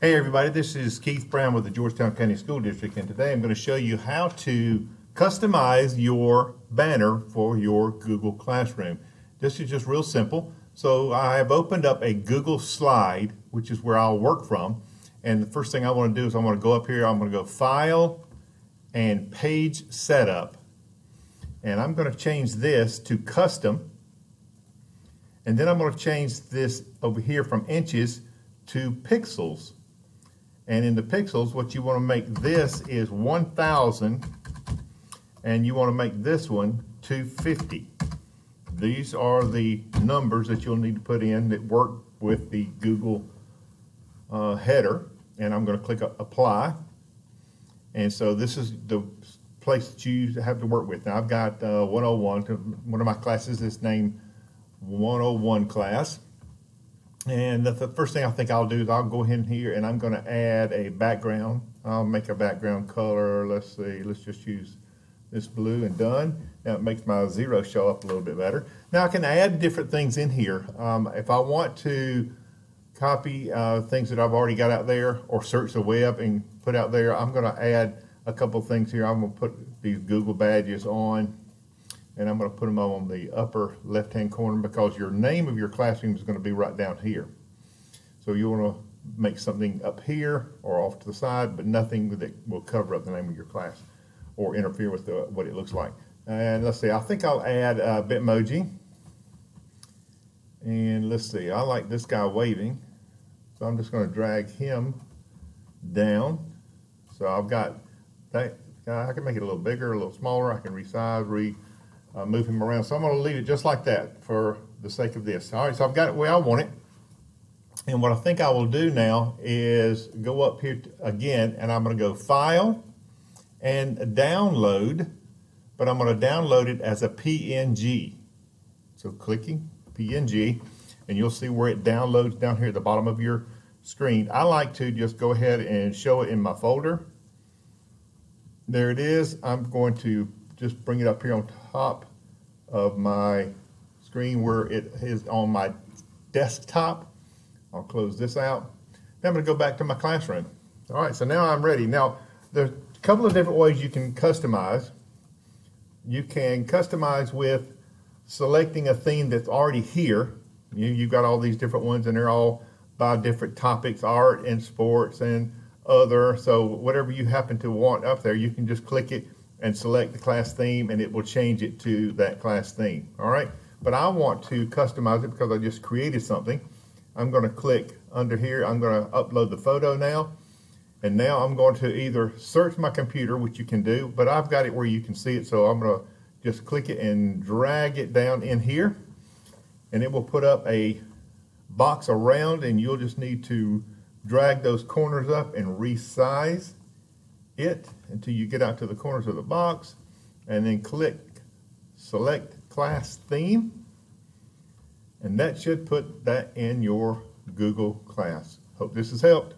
Hey everybody, this is Keith Brown with the Georgetown County School District and today I'm going to show you how to customize your banner for your Google Classroom. This is just real simple. So I have opened up a Google slide, which is where I'll work from. And the first thing I want to do is I want to go up here, I'm going to go File and Page Setup. And I'm going to change this to Custom. And then I'm going to change this over here from inches to pixels. And in the pixels, what you want to make this is 1,000, and you want to make this one 250. These are the numbers that you'll need to put in that work with the Google uh, header. And I'm going to click Apply. And so this is the place that you have to work with. Now I've got uh, 101, one of my classes is named 101 class. And the, the first thing I think I'll do is I'll go in here and I'm going to add a background. I'll make a background color. Let's see, let's just use this blue and done. Now it makes my zero show up a little bit better. Now I can add different things in here. Um, if I want to copy uh, things that I've already got out there or search the web and put out there, I'm going to add a couple things here. I'm going to put these Google badges on and I'm going to put them on the upper left hand corner because your name of your classroom is going to be right down here. So you want to make something up here or off to the side, but nothing that will cover up the name of your class or interfere with the, what it looks like. And let's see, I think I'll add a Bitmoji. And let's see, I like this guy waving. So I'm just going to drag him down. So I've got that, I can make it a little bigger, a little smaller. I can resize, re uh, move him around. So I'm going to leave it just like that for the sake of this. All right, so I've got it where I want it. And what I think I will do now is go up here again, and I'm going to go File and Download, but I'm going to download it as a PNG. So clicking PNG, and you'll see where it downloads down here at the bottom of your screen. I like to just go ahead and show it in my folder. There it is. I'm going to just bring it up here on top of my screen where it is on my desktop. I'll close this out. Now I'm going to go back to my classroom. All right, so now I'm ready. Now, there's a couple of different ways you can customize. You can customize with selecting a theme that's already here. You, you've got all these different ones and they're all by different topics, art and sports and other. So whatever you happen to want up there, you can just click it and select the class theme and it will change it to that class theme. All right, but I want to customize it because I just created something. I'm going to click under here. I'm going to upload the photo now. And now I'm going to either search my computer, which you can do, but I've got it where you can see it. So I'm going to just click it and drag it down in here. And it will put up a box around and you'll just need to drag those corners up and resize it until you get out to the corners of the box and then click select class theme and that should put that in your Google class. Hope this has helped.